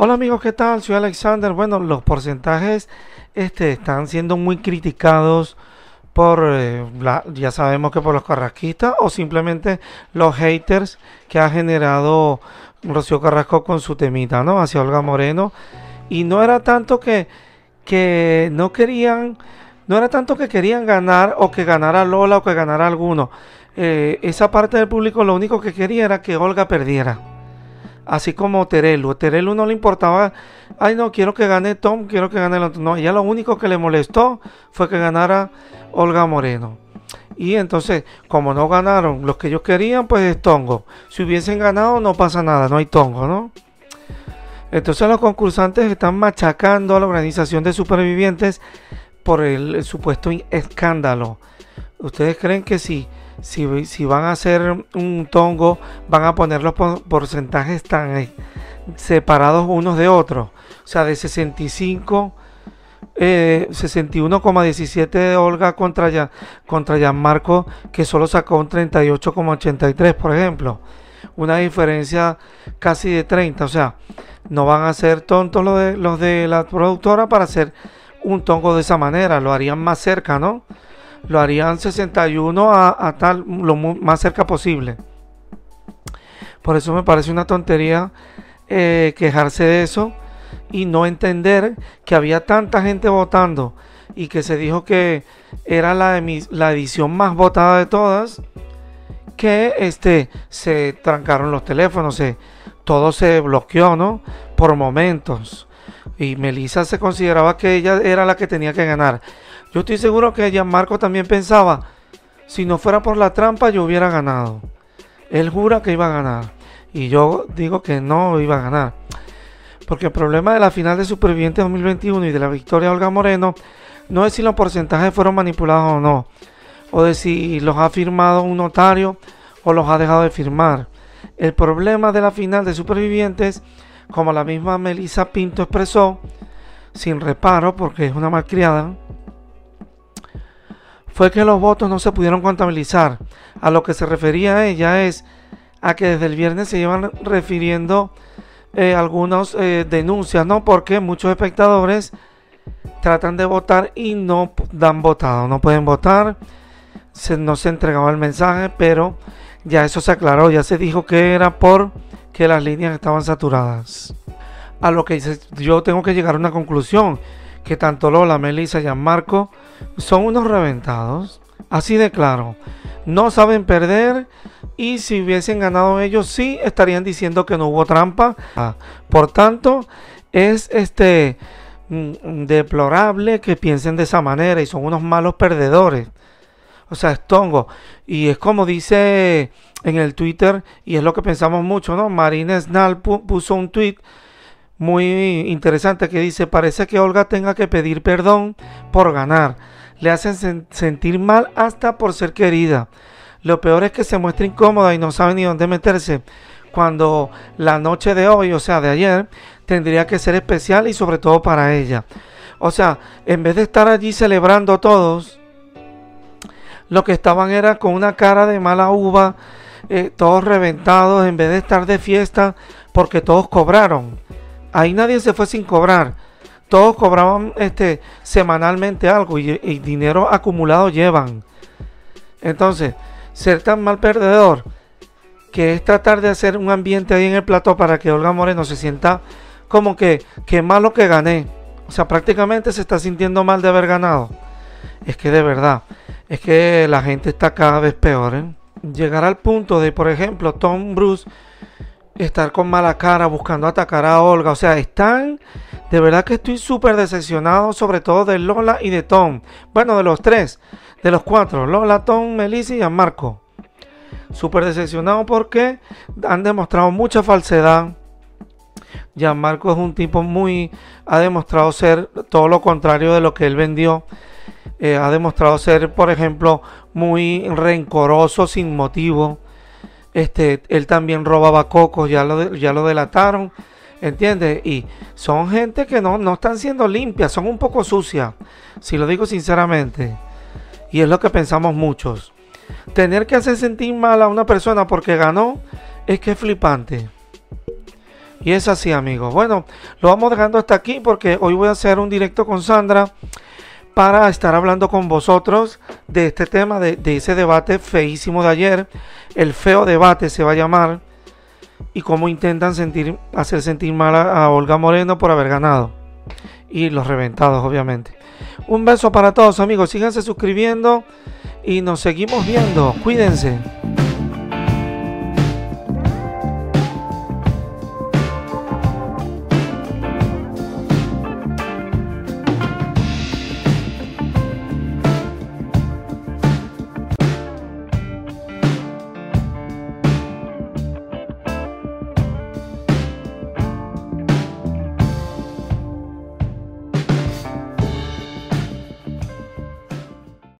Hola amigos, ¿qué tal? Soy Alexander. Bueno, los porcentajes este, están siendo muy criticados por, eh, ya sabemos que por los carrasquistas o simplemente los haters que ha generado Rocío Carrasco con su temita, ¿no? Hacia Olga Moreno. Y no era tanto que, que no querían, no era tanto que querían ganar o que ganara Lola o que ganara alguno. Eh, esa parte del público lo único que quería era que Olga perdiera así como Terelu. Terelu no le importaba, ay no, quiero que gane Tom, quiero que gane el otro. No, ella lo único que le molestó fue que ganara Olga Moreno. Y entonces, como no ganaron los que ellos querían, pues es tongo. Si hubiesen ganado, no pasa nada, no hay tongo, ¿no? Entonces los concursantes están machacando a la organización de supervivientes por el, supuesto escándalo. ¿Ustedes creen que si si, van a hacer un tongo, van a poner los porcentajes tan eh, separados unos de otros. O sea, de 65, 61,17 de Olga contra, ya, contra Gianmarco, que solo sacó un 38,83, por ejemplo. Una diferencia casi de 30. O sea, no van a ser tontos los de, los de la productora para hacer un tongo de esa manera. Lo harían más cerca, ¿no? Lo harían 61 a, tal lo más cerca posible. Por eso me parece una tontería eh, quejarse de eso y no entender que había tanta gente votando y que se dijo que era la, la edición más votada de todas que este se trancaron los teléfonos, se, todo se bloqueó, ¿no? Por momentos. Y Melissa se consideraba que ella era la que tenía que ganar. Yo estoy seguro que Gianmarco también pensaba, si no fuera por la trampa yo hubiera ganado. Él jura que iba a ganar. Y yo digo que no iba a ganar. Porque el problema de la final de Superviviente 2021 y de la victoria de Olga Moreno no es si los porcentajes fueron manipulados o no. O de si los ha firmado un notario o los ha dejado de firmar. El problema de la final de Supervivientes, como la misma Melissa Pinto expresó, sin reparo porque es una malcriada, fue que los votos no se pudieron contabilizar. A lo que se refería ella es a que desde el viernes se llevan refiriendo eh, algunas eh, denuncias, ¿no? Porque muchos espectadores tratan de votar y no dan votado, no pueden votar, se, no se entregaba el mensaje, pero ya eso se aclaró, ya se dijo que era por que las líneas estaban saturadas. A lo que yo tengo que llegar a una conclusión que tanto Lola, Melissa y Marco son unos reventados. Así de claro. No saben perder y si hubiesen ganado ellos sí estarían diciendo que no hubo trampa. Por tanto, es este mm, deplorable que piensen de esa manera y son unos malos perdedores. O sea, es tongo. Y es como dice en el Twitter, y es lo que pensamos mucho, ¿no? Marina Snal puso un tweet muy interesante que dice, parece que Olga tenga que pedir perdón por ganar. Le hacen sentir mal hasta por ser querida. Lo peor es que se muestra incómoda y no sabe ni dónde meterse. Cuando la noche de hoy, o sea, de ayer, tendría que ser especial y sobre todo para ella. O sea, en vez de estar allí celebrando todos, lo que estaban era con una cara de mala uva, eh, todos reventados, en vez de estar de fiesta, porque todos cobraron. Ahí nadie se fue sin cobrar. Todos cobraban este, semanalmente algo y, dinero acumulado llevan. Entonces, ser tan mal perdedor que es tratar de hacer un ambiente ahí en el plató para que Olga Moreno se sienta como que, malo que gané. O sea, prácticamente se está sintiendo mal de haber ganado. Es que de verdad, es que la gente está cada vez peor. ¿eh? Llegar al punto de, por ejemplo, Tom Bruce estar con mala cara buscando atacar a Olga. O sea, están. De verdad que estoy súper decepcionado, sobre todo de Lola y de Tom. Bueno, de los tres, de los cuatro: Lola, Tom, Melissa y Marco. Súper decepcionado porque han demostrado mucha falsedad. Gianmarco es un tipo muy. Ha demostrado ser todo lo contrario de lo que él vendió. Eh, ha demostrado ser, por ejemplo, muy rencoroso sin motivo este, él también robaba cocos, ya lo, ya lo delataron, ¿entiendes? Y son gente que no, no están siendo limpias, son un poco sucias, si lo digo sinceramente. Y es lo que pensamos muchos. Tener que hacer sentir mal a una persona porque ganó es que es flipante. Y es así, amigos. Bueno, lo vamos dejando hasta aquí porque hoy voy a hacer un directo con Sandra para estar hablando con vosotros de este tema, de, ese debate feísimo de ayer. El feo debate se va a llamar. Y cómo intentan hacer sentir mal a Olga Moreno por haber ganado. Y los reventados, obviamente. Un beso para todos, amigos. Síganse suscribiendo y nos seguimos viendo. Cuídense.